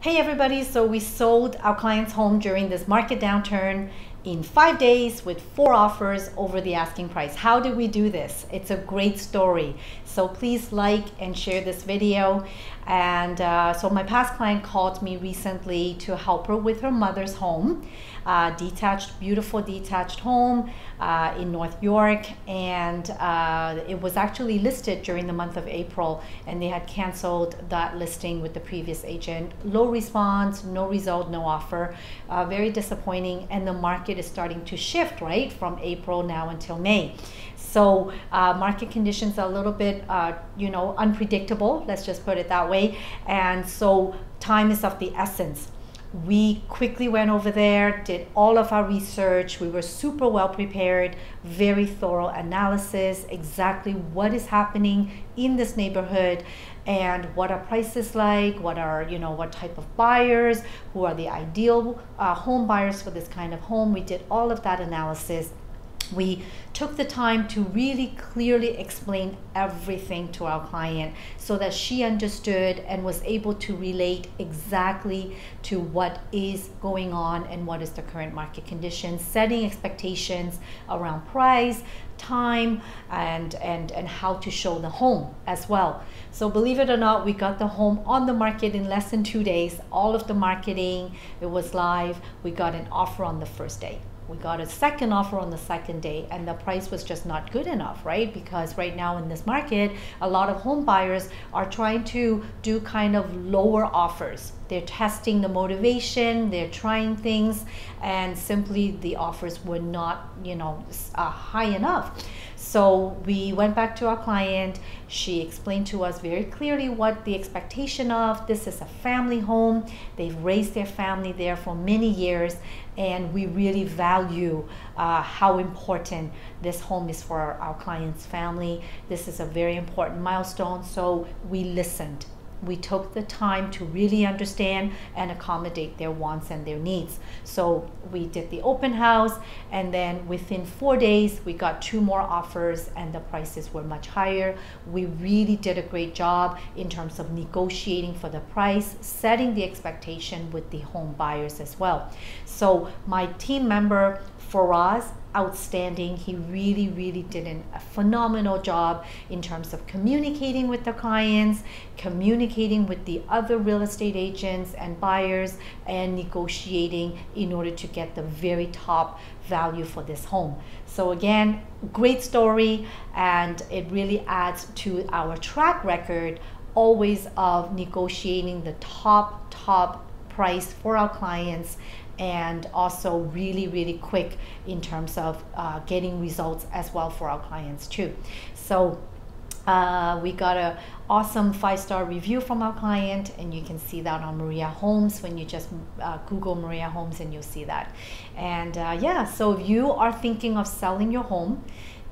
Hey everybody, so we sold our client's home during this market downturn in five days with four offers over the asking price. How did we do this? It's a great story. So please like and share this video. And uh, so my past client called me recently to help her with her mother's home, uh, detached, beautiful detached home uh, in North York. And uh, it was actually listed during the month of April and they had canceled that listing with the previous agent. Low response, no result, no offer. Uh, very disappointing. And the market is starting to shift, right? From April now until May. So uh, market conditions are a little bit, uh, you know, unpredictable. Let's just put it that way. And so time is of the essence. We quickly went over there, did all of our research. We were super well prepared, very thorough analysis, exactly what is happening in this neighborhood and what are prices like, what are, you know, what type of buyers, who are the ideal uh, home buyers for this kind of home. We did all of that analysis we took the time to really clearly explain everything to our client so that she understood and was able to relate exactly to what is going on and what is the current market conditions, setting expectations around price, time, and, and, and how to show the home as well. So believe it or not, we got the home on the market in less than two days. All of the marketing, it was live. We got an offer on the first day we got a second offer on the second day and the price was just not good enough right? Because right now in this market a lot of home buyers are trying to do kind of lower offers. They're testing the motivation they're trying things and simply the offers were not you know uh, high enough so we went back to our client. She explained to us very clearly what the expectation of this is a family home. They've raised their family there for many years, and we really value uh, how important this home is for our, our client's family. This is a very important milestone. So we listened we took the time to really understand and accommodate their wants and their needs. So we did the open house, and then within four days, we got two more offers, and the prices were much higher. We really did a great job in terms of negotiating for the price, setting the expectation with the home buyers as well. So my team member Faraz outstanding. He really, really did an, a phenomenal job in terms of communicating with the clients, communicating with the other real estate agents and buyers, and negotiating in order to get the very top value for this home. So again, great story, and it really adds to our track record always of negotiating the top, top price for our clients and also really, really quick in terms of uh, getting results as well for our clients too. So uh, we got a awesome five-star review from our client and you can see that on Maria Homes when you just uh, Google Maria Homes and you'll see that. And uh, yeah, so if you are thinking of selling your home,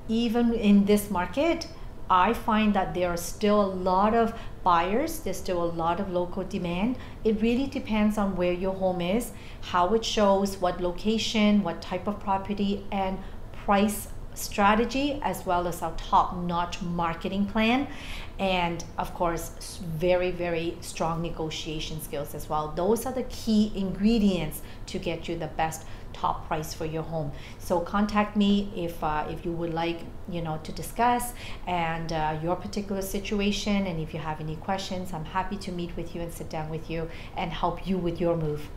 even in this market, I find that there are still a lot of buyers, there's still a lot of local demand. It really depends on where your home is, how it shows, what location, what type of property, and price strategy as well as our top notch marketing plan. And of course very very strong negotiation skills as well. Those are the key ingredients to get you the best top price for your home. So contact me if uh, if you would like you know to discuss and uh, your particular situation. And if you have any questions i'm happy to meet with you and sit down with you and help you with your move